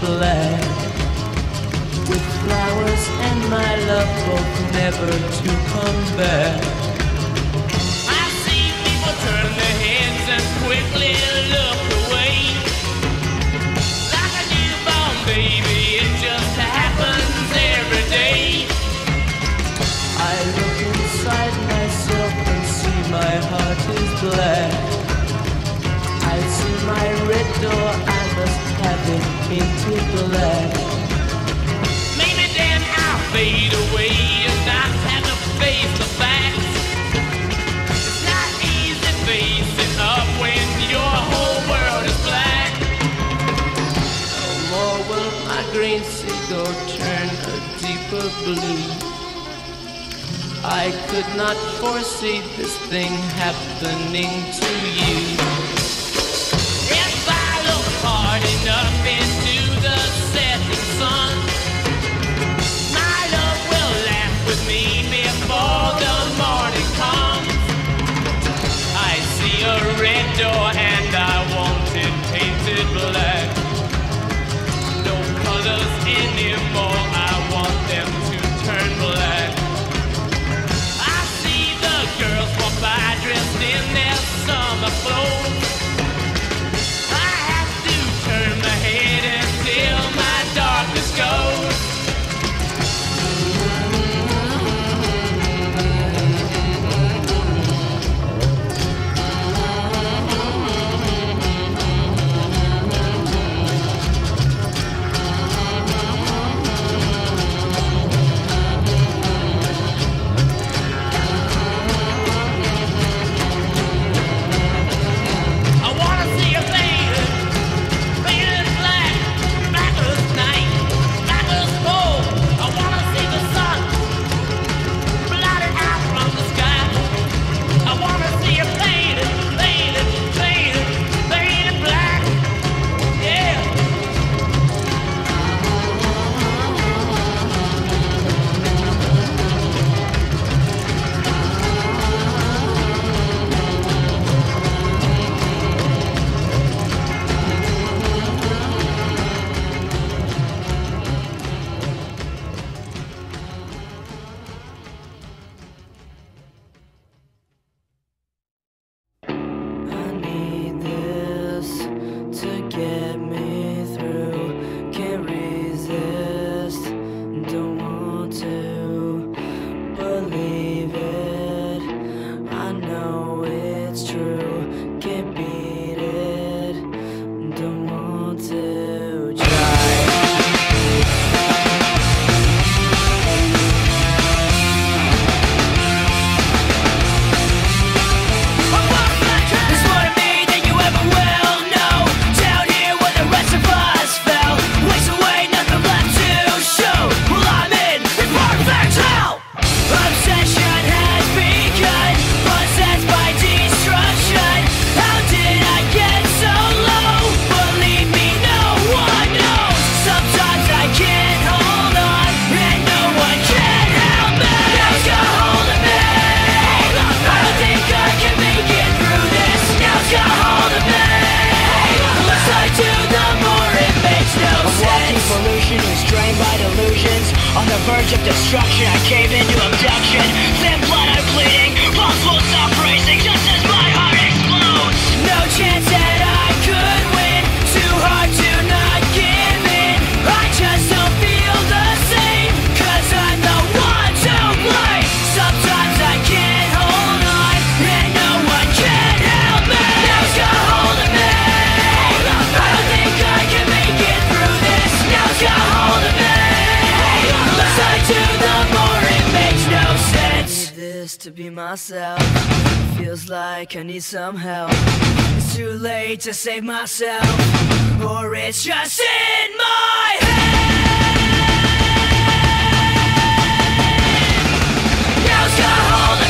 black With flowers and my love hope never to come back. I see people turn their heads and quickly look away. Like a newborn baby, it just happens every day. I look inside myself and see my heart is black I see my red door I must have it painted black. Maybe then I'll fade away and not have to face the facts. It's not easy facing up when your whole world is black. No more will my green seagull turn a deeper blue. I could not foresee this thing happening to you. In their summer clothes. Is by delusions. On the verge of destruction, I cave into abduction. Thin blood, I'm bleeding. Pulse will stop racing just as to be myself. Feels like I need some help. It's too late to save myself, or it's just in my head. Now's hold